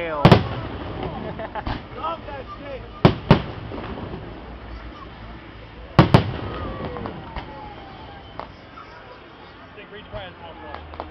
hell. Love that shit. Reach by his house.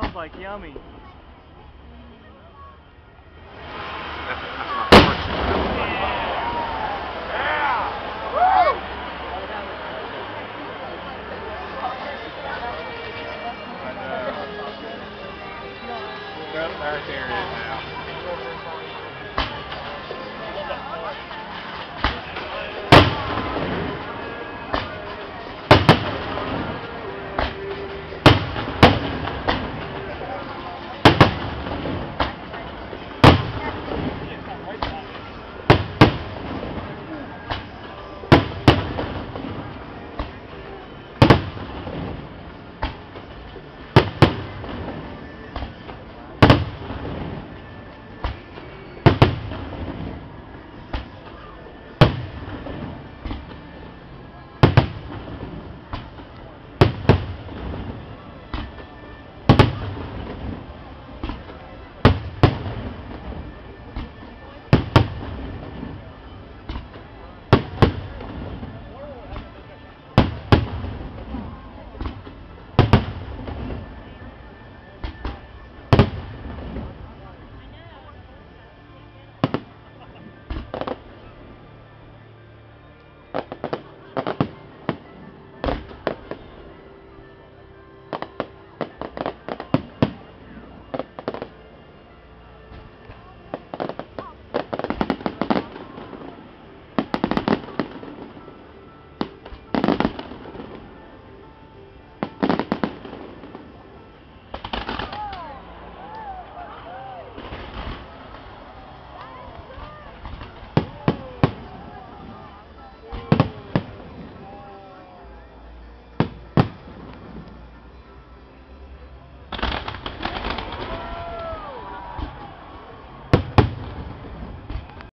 smells like yummy. Yeah. Right there it is now.